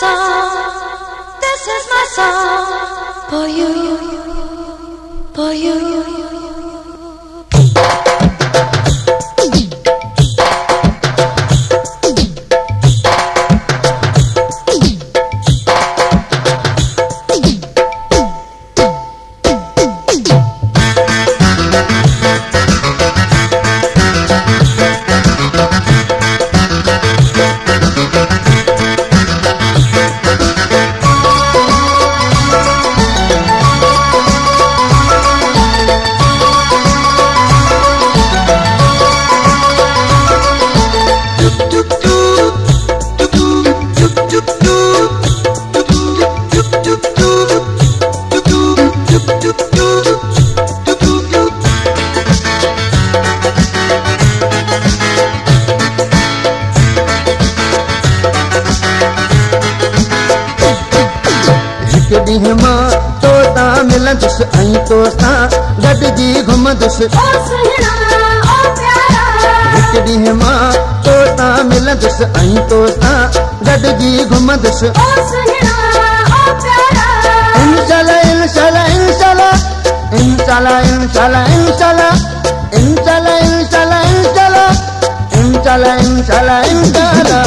song. This is my song for you, for you. ॾींहं माँ तोता मिलंदुसि ऐं तोसां गॾिजी घुमंदुसि हिकु ॾींहं माँ तोता मिलंदुसि ऐं तोसां गॾिजी घुमंदुसि इंशाला इंशाला इंशाला इंशाला इंशाला इंशाला इंशाला इंशाला इंशाला इंशाला इंशाला इंशाला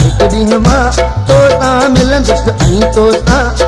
हिकु ॾींहं माँ तोता मिलंदुसि ऐं तोसां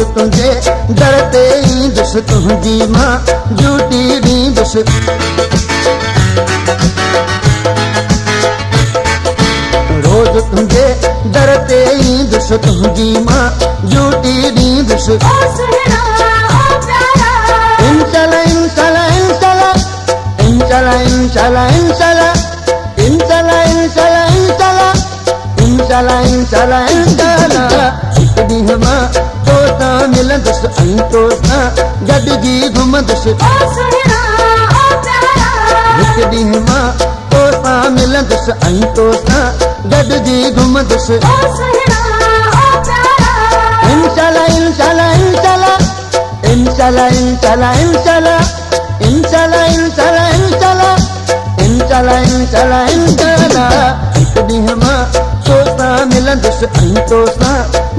रोज़ तुंहिंजे दर ते ईंदुसि तुंहिंजी माँ ड्यूटी ॾींदुसि रोज़ तुंहिंजे दर ते ईंदुसि तुंहिंजी माँ ड्यूटी ॾींदुसि इंशाला इंशाला इंशाला इंशाला इंशाला इंशाला इंशाला इंशाला इंशाला इंशाला इंशाला इंशाला हिकु ॾींहुं माँ तोसां मिलंदुसि ऐं तोसां गॾिजी घुमंदुसि हिकु ॾींहुं माँ तोसां मिलंदुसि ऐं तोसां गॾिजी घुमंदुसि इंशाला इंशाला इंशाला इंशाला इंशाला इंशाला इंशाला इंशाला इंशाला इंशाला इंशाला इंशाला हिकु ॾींहुं माँ तोसां मिलंदुसि ऐं तोसां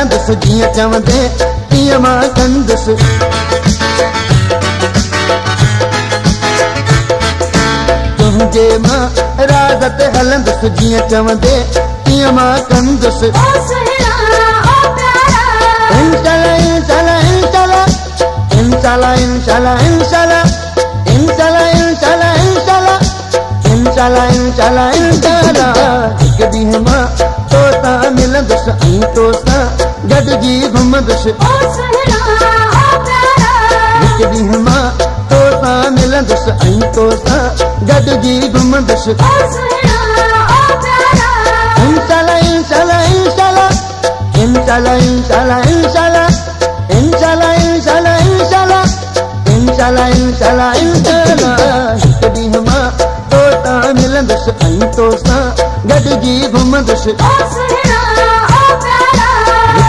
ते हलंदुसि जीअं चवंदे तीअं माँ कंदुसि तुंहिंजे माँ रात ते हलंदुसि जीअं चवंदे तीअं माँ कंदुसि इंशाला इंशाला इंशाला इंशाला इंशाला इंशाला इंशाला इंशाला इंशाला इंशाला इंशाला इंशाला हिकु ॾींहुं माँ तोसां मिलंदुसि ऐं तोसां गॾिजी घुमंदुसि हिकु ॾींहुं माँ तोसां मिलंदुसि ऐं तोसां गॾिजी घुमंदुसि इंशाला इंशाला इंशाला इंशाला इंशाला इंशाला इंशाला इंशाला इंशाला इंशाला इंशाला इंशाला हिकु ॾींहुं माँ तो मिलंदुसि ऐं तोसां गॾिजी घुमंदुसि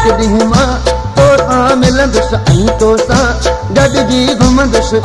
ॾींहुं माँ तो तां मिलंदुसि ऐं तोसां गॾिजी घुमंदुसि।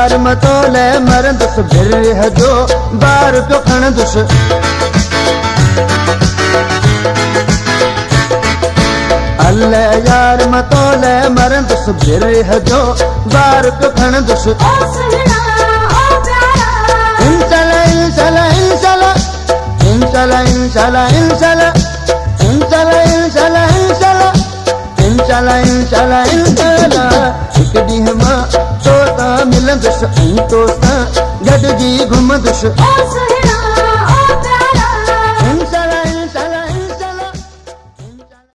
यार मतोले मरंदस बिरह जो बार पियो खणंदस अले यार मतोले मरंदस बिरह जो बार पियो खणंदस ओ सुनना ओ प्यारा। इन चल इन चल इन चल इन चल घुमंद